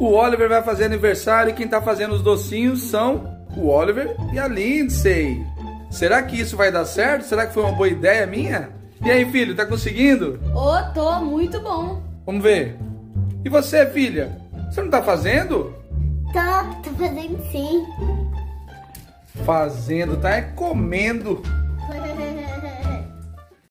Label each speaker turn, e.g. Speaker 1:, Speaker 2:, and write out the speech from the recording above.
Speaker 1: O Oliver vai fazer aniversário e quem tá fazendo os docinhos são o Oliver e a Lindsay. Será que isso vai dar certo? Será que foi uma boa ideia minha? E aí, filho, tá conseguindo?
Speaker 2: Ô, oh, tô muito bom.
Speaker 1: Vamos ver. E você, filha? Você não tá fazendo?
Speaker 3: Tô, tô fazendo sim.
Speaker 1: Fazendo, tá? É comendo.